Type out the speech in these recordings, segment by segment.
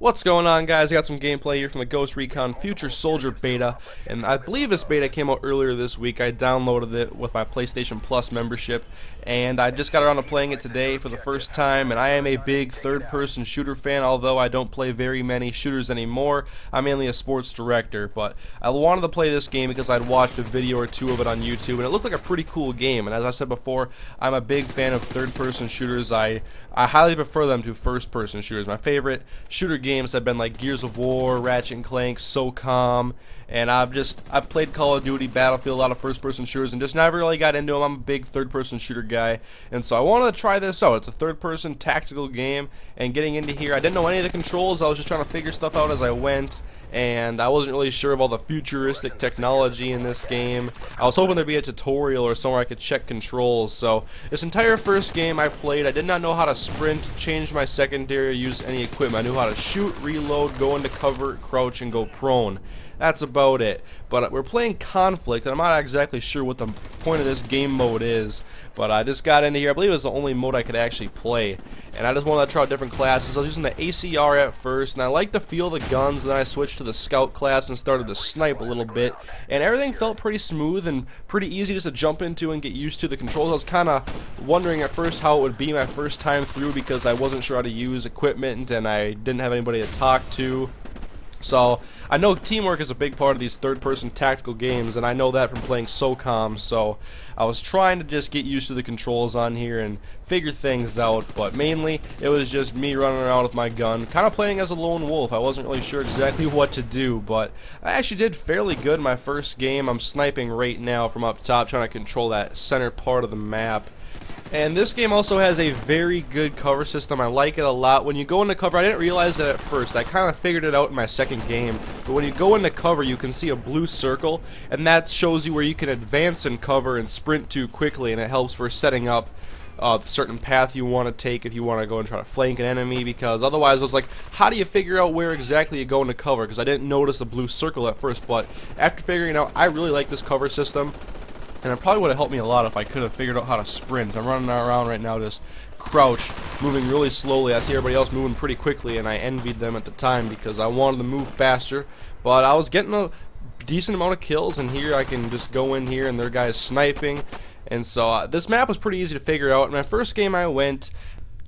What's going on guys? I got some gameplay here from the Ghost Recon Future Soldier beta and I believe this beta came out earlier this week. I downloaded it with my PlayStation Plus membership and I just got around to playing it today for the first time and I am a big third person shooter fan although I don't play very many shooters anymore. I'm mainly a sports director but I wanted to play this game because I'd watched a video or two of it on YouTube and it looked like a pretty cool game and as I said before I'm a big fan of third person shooters. I, I highly prefer them to first person shooters. My favorite shooter game games have been like Gears of War, Ratchet and Clank, SOCOM, and I've just I've played Call of Duty, Battlefield, a lot of first-person shooters, and just never really got into them. I'm a big third-person shooter guy, and so I wanted to try this out. It's a third-person tactical game, and getting into here, I didn't know any of the controls. I was just trying to figure stuff out as I went and I wasn't really sure of all the futuristic technology in this game. I was hoping there'd be a tutorial or somewhere I could check controls. So this entire first game I played, I did not know how to sprint, change my secondary, use any equipment. I knew how to shoot, reload, go into cover, crouch, and go prone. That's about it. But we're playing Conflict, and I'm not exactly sure what the point of this game mode is. But I just got into here. I believe it was the only mode I could actually play. And I just wanted to try out different classes. I was using the ACR at first, and I liked the feel of the guns. And then I switched to the Scout class and started to snipe a little bit. And everything felt pretty smooth and pretty easy just to jump into and get used to. The controls, I was kind of wondering at first how it would be my first time through because I wasn't sure how to use equipment and I didn't have anybody to talk to. So I know teamwork is a big part of these third-person tactical games, and I know that from playing SOCOM. So I was trying to just get used to the controls on here and figure things out. But mainly, it was just me running around with my gun, kind of playing as a lone wolf. I wasn't really sure exactly what to do, but I actually did fairly good in my first game. I'm sniping right now from up top, trying to control that center part of the map. And this game also has a very good cover system. I like it a lot. When you go into cover, I didn't realize that at first. I kind of figured it out in my second game. But when you go into cover, you can see a blue circle, and that shows you where you can advance in cover and sprint to quickly, and it helps for setting up uh, the certain path you want to take if you want to go and try to flank an enemy because otherwise I was like how do you figure out where exactly you go into cover because I didn't notice the blue circle at first but after figuring it out I really like this cover system and it probably would have helped me a lot if I could have figured out how to sprint. I'm running around right now just crouch, moving really slowly. I see everybody else moving pretty quickly, and I envied them at the time because I wanted to move faster. But I was getting a decent amount of kills, and here I can just go in here and their guy is sniping. And so uh, this map was pretty easy to figure out. In my first game I went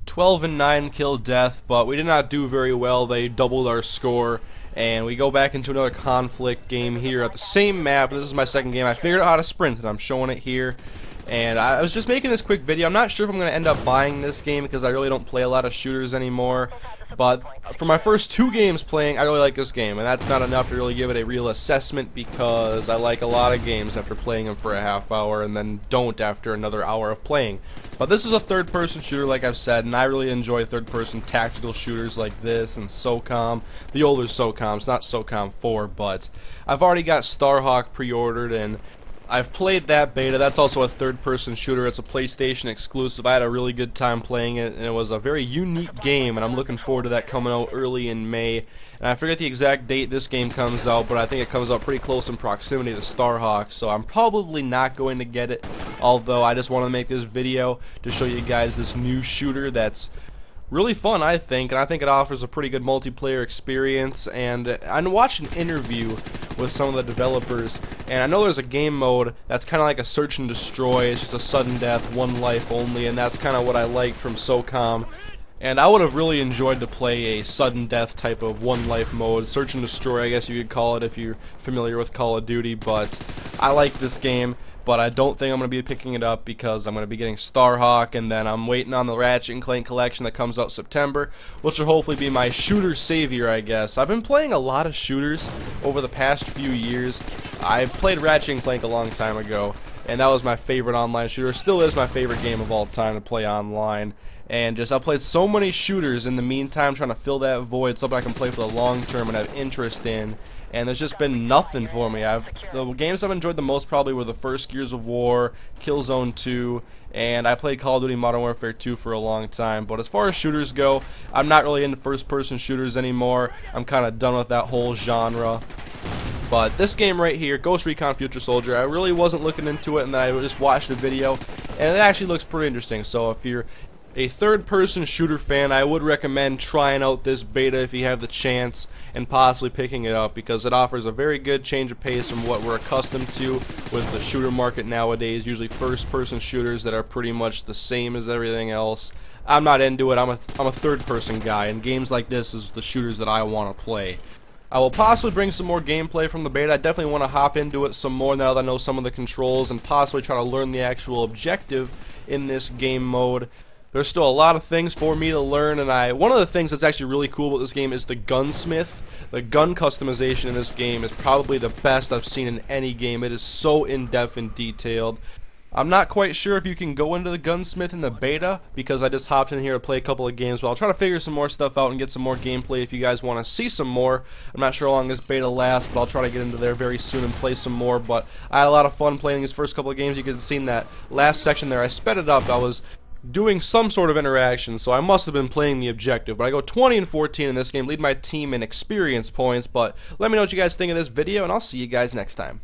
12 and 9 kill death, but we did not do very well. They doubled our score and we go back into another conflict game here at the same map. This is my second game. I figured out how to sprint, and I'm showing it here. And I was just making this quick video. I'm not sure if I'm going to end up buying this game because I really don't play a lot of shooters anymore. But for my first two games playing, I really like this game, and that's not enough to really give it a real assessment because I like a lot of games after playing them for a half hour and then don't after another hour of playing. But this is a third-person shooter, like I've said, and I really enjoy third-person tactical shooters like this and SOCOM. The older SOCOMs, not SOCOM 4, but I've already got Starhawk pre-ordered, and I've played that beta. That's also a third-person shooter. It's a PlayStation exclusive. I had a really good time playing it, and it was a very unique game, and I'm looking forward to that coming out early in May. And I forget the exact date this game comes out, but I think it comes out pretty close in proximity to Starhawk, so I'm probably not going to get it, although I just want to make this video to show you guys this new shooter that's really fun, I think, and I think it offers a pretty good multiplayer experience. And I watched an interview with some of the developers, and I know there's a game mode that's kind of like a search and destroy. It's just a sudden death, one life only, and that's kind of what I like from SOCOM. And I would have really enjoyed to play a sudden death type of one life mode, search and destroy, I guess you could call it if you're familiar with Call of Duty. But I like this game but I don't think I'm going to be picking it up because I'm going to be getting Starhawk, and then I'm waiting on the Ratchet and Clank collection that comes out September, which will hopefully be my shooter savior, I guess. I've been playing a lot of shooters over the past few years. I played Ratchet and Clank a long time ago, and that was my favorite online shooter. Still is my favorite game of all time to play online. And just I played so many shooters in the meantime, trying to fill that void, something I can play for the long term and have interest in and there's just been nothing for me. I've the games I've enjoyed the most probably were the first Gears of War, Killzone 2, and I played Call of Duty Modern Warfare 2 for a long time. But as far as shooters go, I'm not really into first-person shooters anymore. I'm kind of done with that whole genre. But this game right here, Ghost Recon Future Soldier, I really wasn't looking into it, and I just watched a video, and it actually looks pretty interesting. So if you're a third person shooter fan, I would recommend trying out this beta if you have the chance and possibly picking it up because it offers a very good change of pace from what we're accustomed to with the shooter market nowadays. Usually first person shooters that are pretty much the same as everything else. I'm not into it. I'm a, I'm a third person guy and games like this is the shooters that I want to play. I will possibly bring some more gameplay from the beta. I definitely want to hop into it some more now that I know some of the controls and possibly try to learn the actual objective in this game mode. There's still a lot of things for me to learn, and I one of the things that's actually really cool about this game is the gunsmith. The gun customization in this game is probably the best I've seen in any game. It is so in-depth and detailed. I'm not quite sure if you can go into the gunsmith in the beta because I just hopped in here to play a couple of games, but I'll try to figure some more stuff out and get some more gameplay if you guys want to see some more. I'm not sure how long this beta lasts, but I'll try to get into there very soon and play some more, but I had a lot of fun playing these first couple of games. You could have seen that last section there. I sped it up. I was doing some sort of interaction, so I must have been playing the objective. But I go 20 and 14 in this game, lead my team in experience points. But let me know what you guys think of this video, and I'll see you guys next time.